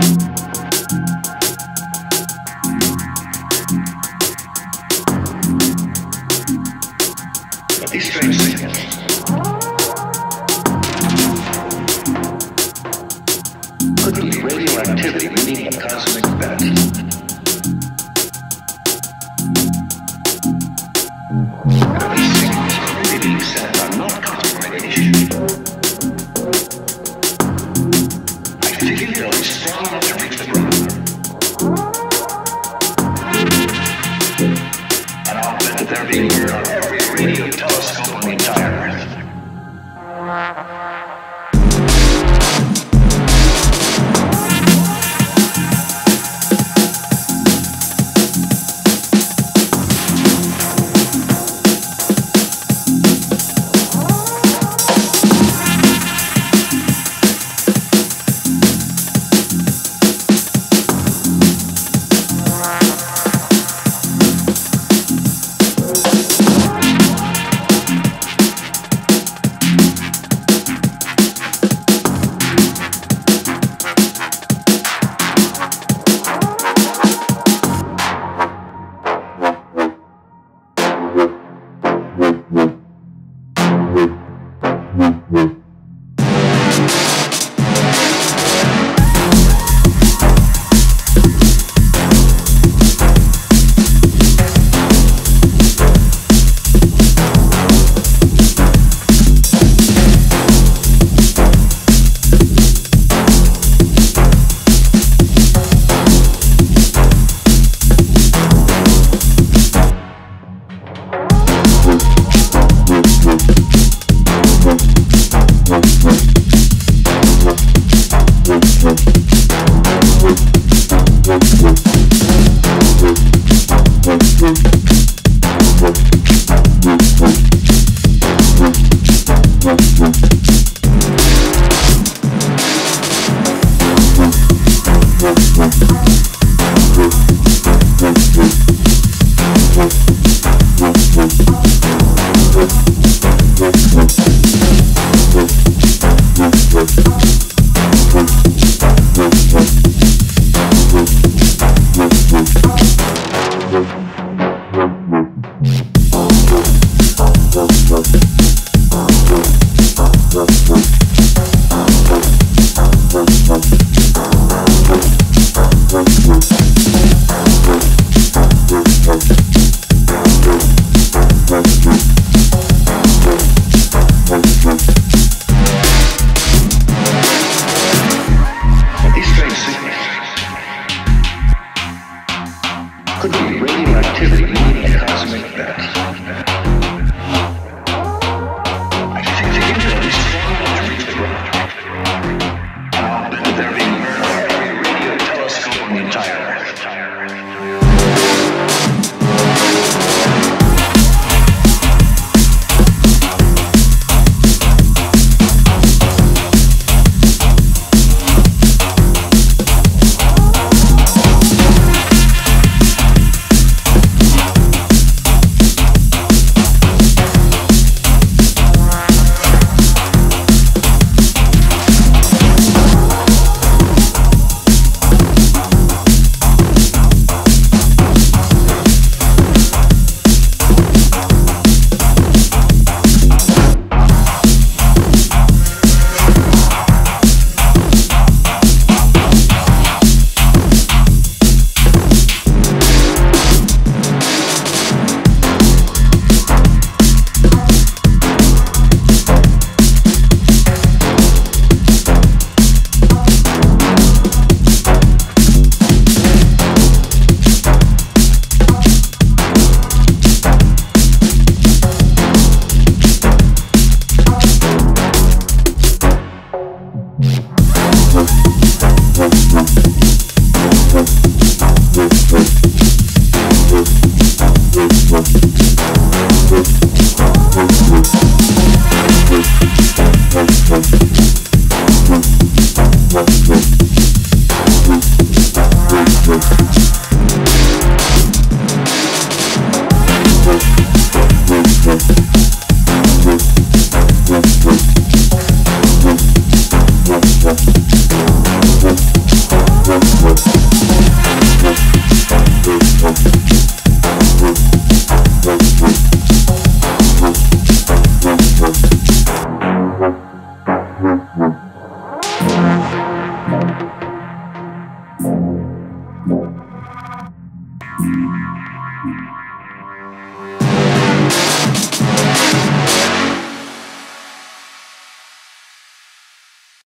These radioactivity, cosmic bats. Mm-hmm.